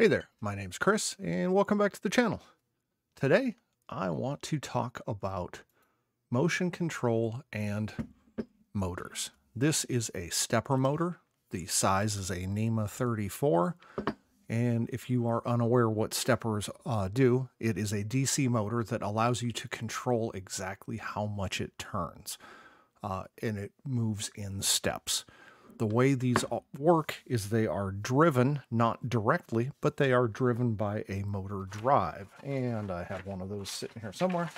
Hey there, my name's Chris, and welcome back to the channel. Today, I want to talk about motion control and motors. This is a stepper motor. The size is a NEMA 34, and if you are unaware what steppers uh, do, it is a DC motor that allows you to control exactly how much it turns, uh, and it moves in steps the way these work is they are driven, not directly, but they are driven by a motor drive. And I have one of those sitting here somewhere.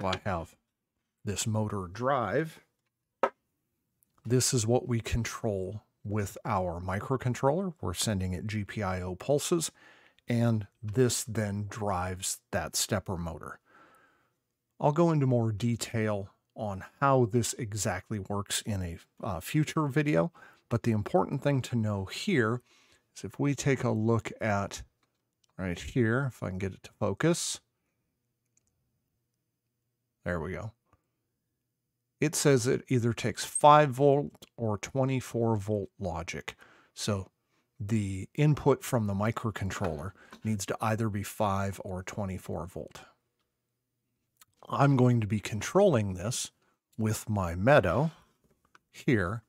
So I have this motor drive. This is what we control with our microcontroller. We're sending it GPIO pulses, and this then drives that stepper motor. I'll go into more detail on how this exactly works in a uh, future video. But the important thing to know here is if we take a look at right here, if I can get it to focus. There we go. It says it either takes 5 volt or 24 volt logic. So the input from the microcontroller needs to either be 5 or 24 volt. I'm going to be controlling this with my Meadow here.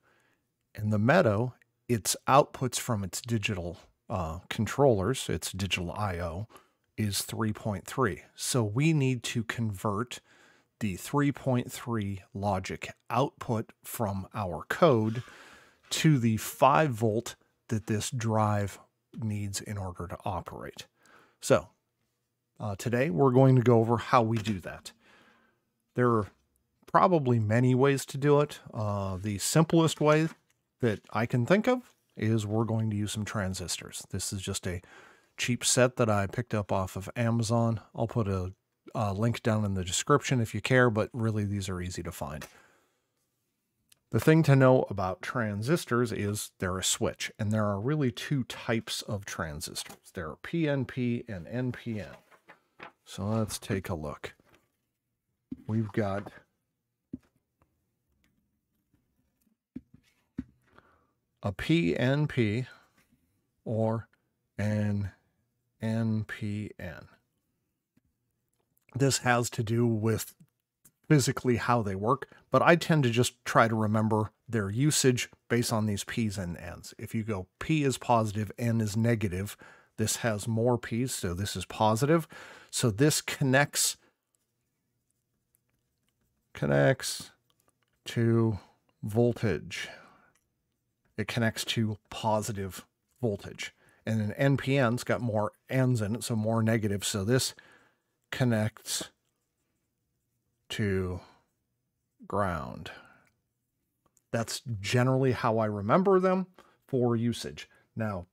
And the Meadow, its outputs from its digital uh, controllers, its digital I.O., is 3.3. So we need to convert the 3.3 logic output from our code to the 5 volt that this drive needs in order to operate. So uh, today we're going to go over how we do that. There are probably many ways to do it. Uh, the simplest way that I can think of is we're going to use some transistors. This is just a cheap set that I picked up off of Amazon. I'll put a, a link down in the description if you care, but really these are easy to find. The thing to know about transistors is they're a switch, and there are really two types of transistors. There are PNP and NPN. So let's take a look we've got a PNP or an NPN. This has to do with physically how they work, but I tend to just try to remember their usage based on these P's and N's. If you go P is positive, N is negative, this has more P's, so this is positive. So this connects connects to voltage. It connects to positive voltage. And an NPN's got more N's in it, so more negative. So this connects to ground. That's generally how I remember them for usage. Now,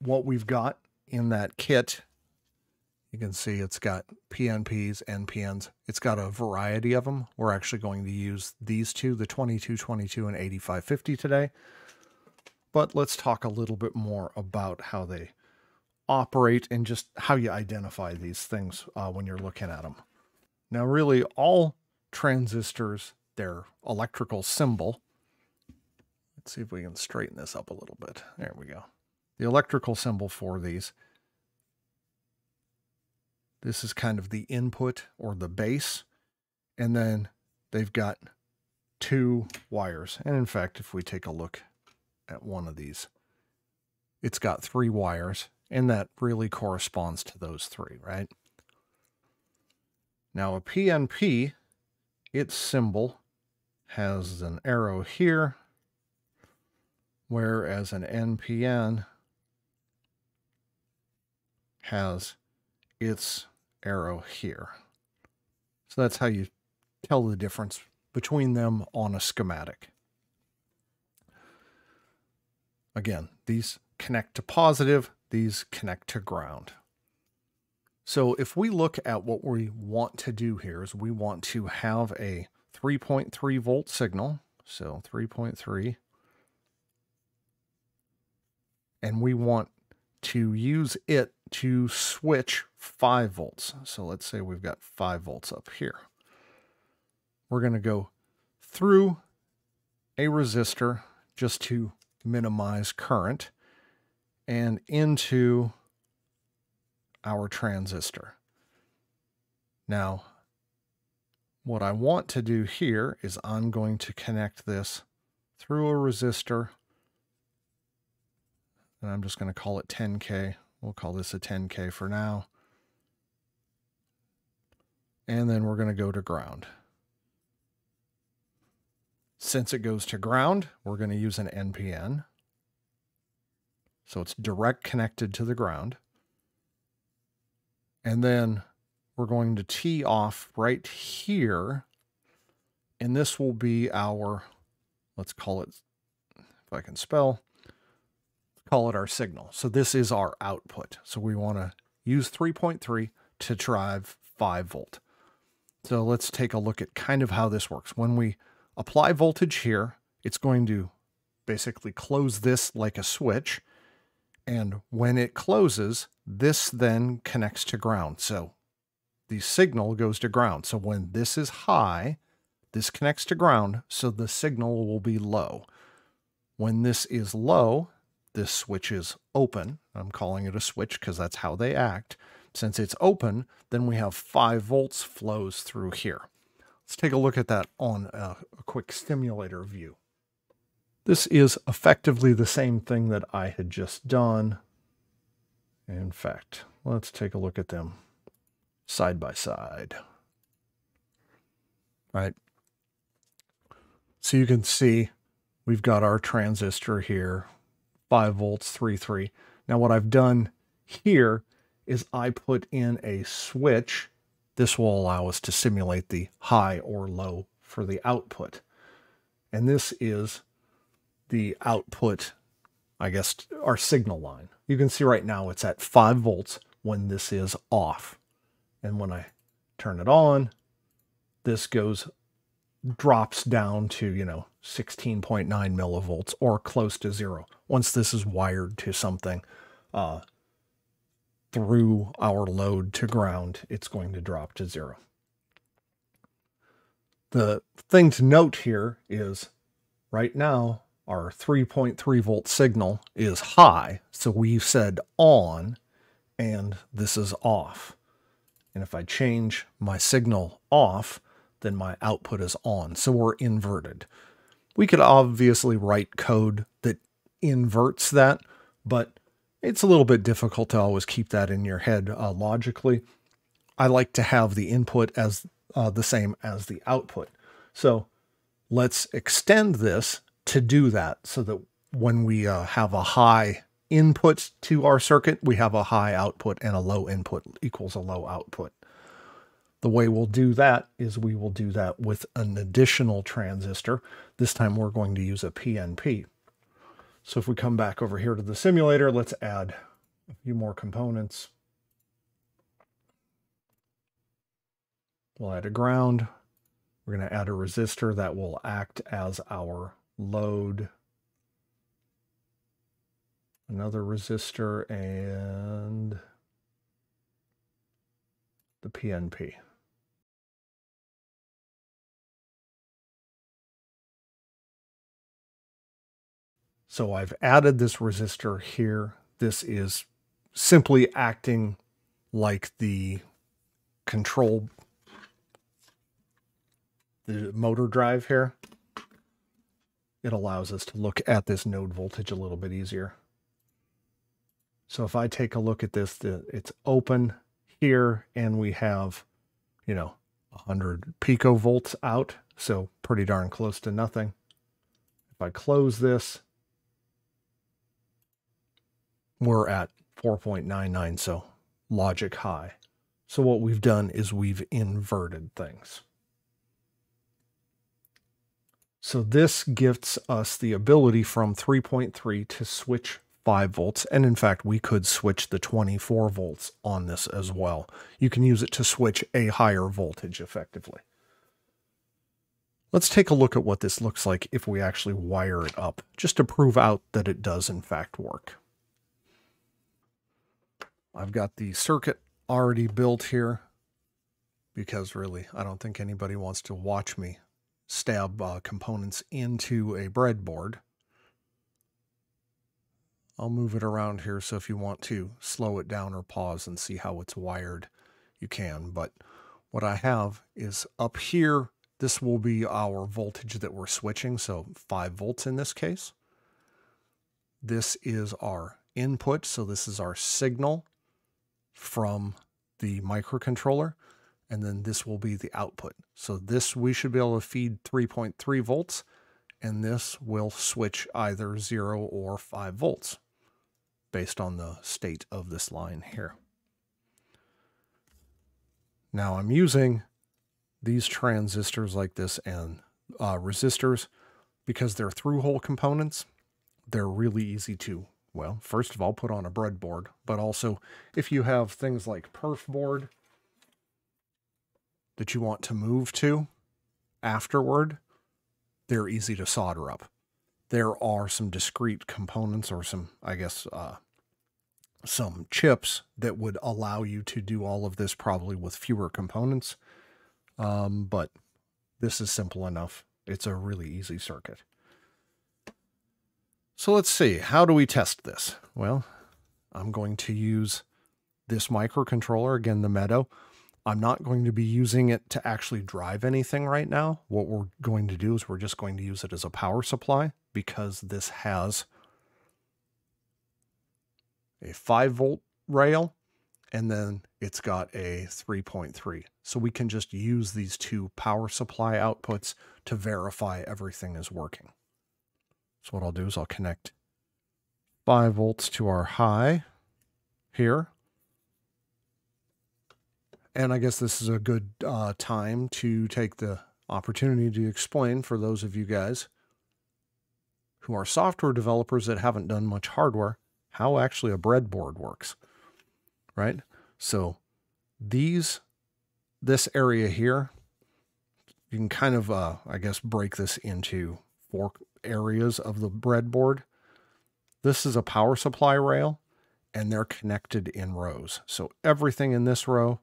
what we've got in that kit you can see it's got PNPs, NPNs. It's got a variety of them. We're actually going to use these two, the 2222 and 8550 today. But let's talk a little bit more about how they operate and just how you identify these things uh, when you're looking at them. Now, really, all transistors, their electrical symbol, let's see if we can straighten this up a little bit. There we go. The electrical symbol for these this is kind of the input or the base. And then they've got two wires. And in fact, if we take a look at one of these, it's got three wires. And that really corresponds to those three, right? Now a PNP, its symbol has an arrow here, whereas an NPN has its arrow here. So that's how you tell the difference between them on a schematic. Again, these connect to positive, these connect to ground. So if we look at what we want to do here is we want to have a 3.3 volt signal. So 3.3. And we want to use it to switch 5 volts. So let's say we've got 5 volts up here. We're going to go through a resistor just to minimize current. and into our transistor. Now, what I want to do here is I'm going to connect this through a resistor and I'm just going to call it 10K. We'll call this a 10K for now. And then we're going to go to ground. Since it goes to ground, we're going to use an NPN. So it's direct connected to the ground. And then we're going to tee off right here. And this will be our, let's call it, if I can spell, call it our signal. So this is our output. So we want to use 3.3 to drive 5 volt. So let's take a look at kind of how this works. When we apply voltage here, it's going to basically close this like a switch. And when it closes, this then connects to ground. So the signal goes to ground. So when this is high, this connects to ground, so the signal will be low. When this is low, this switch is open. I'm calling it a switch because that's how they act. Since it's open, then we have 5 volts flows through here. Let's take a look at that on a, a quick simulator view. This is effectively the same thing that I had just done. In fact, let's take a look at them side by side. All right. So you can see we've got our transistor here 5 volts, 3, 3. Now what I've done here is I put in a switch. This will allow us to simulate the high or low for the output. And this is the output, I guess, our signal line. You can see right now it's at 5 volts when this is off. And when I turn it on, this goes drops down to, you know, 16.9 millivolts or close to zero. Once this is wired to something uh, through our load to ground, it's going to drop to zero. The thing to note here is right now our 3.3 volt signal is high. So we've said on and this is off. And if I change my signal off, then my output is on. So we're inverted. We could obviously write code that inverts that, but it's a little bit difficult to always keep that in your head uh, logically. I like to have the input as uh, the same as the output. So let's extend this to do that so that when we uh, have a high input to our circuit, we have a high output and a low input equals a low output. The way we'll do that is we will do that with an additional transistor. This time we're going to use a PNP. So if we come back over here to the simulator, let's add a few more components. We'll add a ground. We're going to add a resistor that will act as our load. Another resistor and the PNP. So I've added this resistor here. This is simply acting like the control, the motor drive here. It allows us to look at this node voltage a little bit easier. So if I take a look at this, it's open here and we have, you know, 100 picovolts out. So pretty darn close to nothing. If I close this, we're at 4.99, so logic high. So what we've done is we've inverted things. So this gives us the ability from 3.3 to switch 5 volts. And in fact, we could switch the 24 volts on this as well. You can use it to switch a higher voltage effectively. Let's take a look at what this looks like if we actually wire it up, just to prove out that it does in fact work. I've got the circuit already built here because really I don't think anybody wants to watch me stab uh, components into a breadboard. I'll move it around here so if you want to slow it down or pause and see how it's wired, you can. But what I have is up here, this will be our voltage that we're switching, so 5 volts in this case. This is our input, so this is our signal from the microcontroller, and then this will be the output. So this we should be able to feed 3.3 volts, and this will switch either 0 or 5 volts based on the state of this line here. Now I'm using these transistors like this and uh, resistors because they're through-hole components. They're really easy to, well, first of all, put on a breadboard, but also if you have things like perf board that you want to move to afterward, they're easy to solder up. There are some discrete components or some, I guess, uh, some chips that would allow you to do all of this probably with fewer components. Um, but this is simple enough. It's a really easy circuit. So let's see, how do we test this? Well, I'm going to use this microcontroller, again, the Meadow. I'm not going to be using it to actually drive anything right now. What we're going to do is we're just going to use it as a power supply because this has a 5 volt rail, and then it's got a 3.3. So we can just use these two power supply outputs to verify everything is working. So what I'll do is I'll connect 5 volts to our high here. And I guess this is a good uh, time to take the opportunity to explain for those of you guys who are software developers that haven't done much hardware how actually a breadboard works, right? So these, this area here, you can kind of, uh, I guess, break this into four areas of the breadboard. This is a power supply rail, and they're connected in rows. So everything in this row,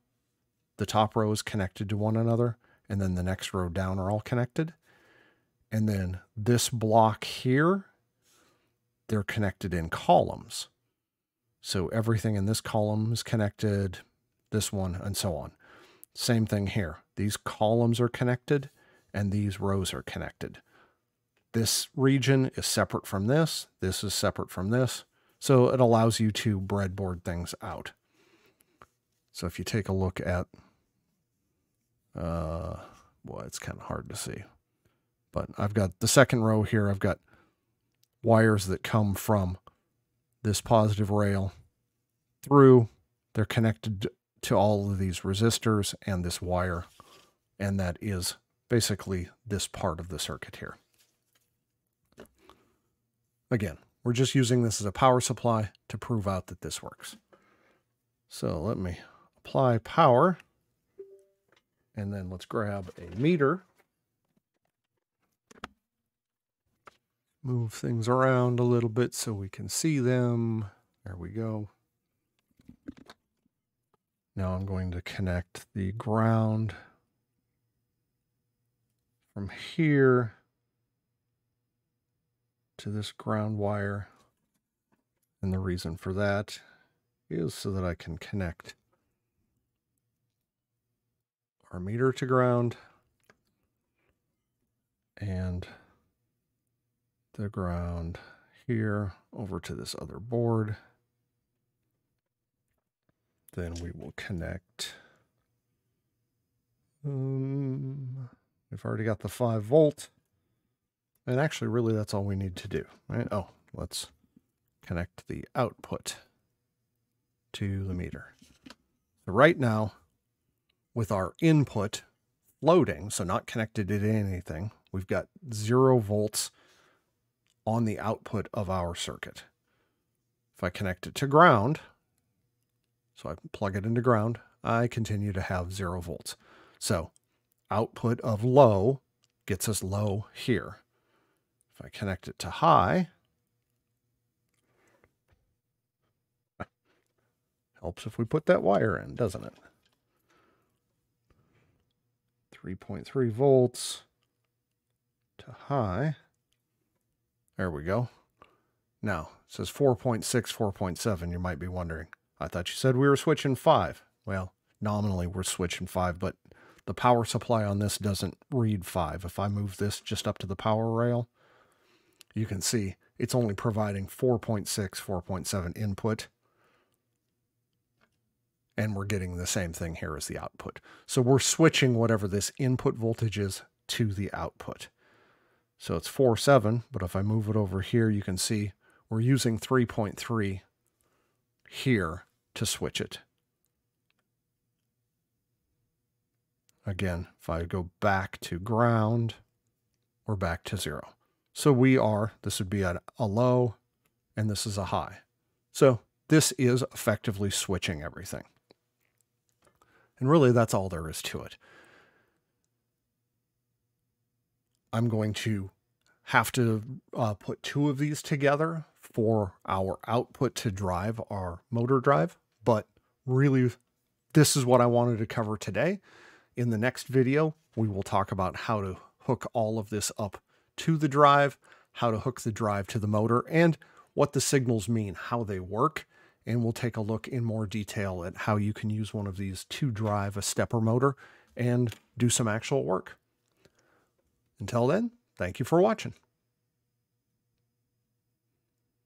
the top row is connected to one another, and then the next row down are all connected. And then this block here they're connected in columns. So everything in this column is connected, this one, and so on. Same thing here. These columns are connected and these rows are connected. This region is separate from this. This is separate from this. So it allows you to breadboard things out. So if you take a look at, uh, well, it's kind of hard to see, but I've got the second row here. I've got wires that come from this positive rail through. They're connected to all of these resistors and this wire, and that is basically this part of the circuit here. Again, we're just using this as a power supply to prove out that this works. So let me apply power, and then let's grab a meter move things around a little bit so we can see them. There we go. Now I'm going to connect the ground from here to this ground wire. And the reason for that is so that I can connect our meter to ground and the ground here over to this other board. Then we will connect. Um, we've already got the 5 volt. And actually, really, that's all we need to do. Right? Oh, let's connect the output to the meter. So right now, with our input floating, so not connected to anything, we've got zero volts on the output of our circuit. If I connect it to ground, so I plug it into ground, I continue to have zero volts. So output of low gets us low here. If I connect it to high, helps if we put that wire in, doesn't it? 3.3 volts to high. There we go. Now, it says 4.6, 4.7. You might be wondering, I thought you said we were switching 5. Well, nominally we're switching 5, but the power supply on this doesn't read 5. If I move this just up to the power rail, you can see it's only providing 4.6, 4.7 input. And we're getting the same thing here as the output. So we're switching whatever this input voltage is to the output. So it's 4.7, but if I move it over here, you can see we're using 3.3 here to switch it. Again, if I go back to ground, we're back to zero. So we are, this would be at a low, and this is a high. So this is effectively switching everything. And really, that's all there is to it. I'm going to have to uh, put two of these together for our output to drive our motor drive. But really, this is what I wanted to cover today. In the next video, we will talk about how to hook all of this up to the drive, how to hook the drive to the motor, and what the signals mean, how they work. And we'll take a look in more detail at how you can use one of these to drive a stepper motor and do some actual work. Until then, thank you for watching.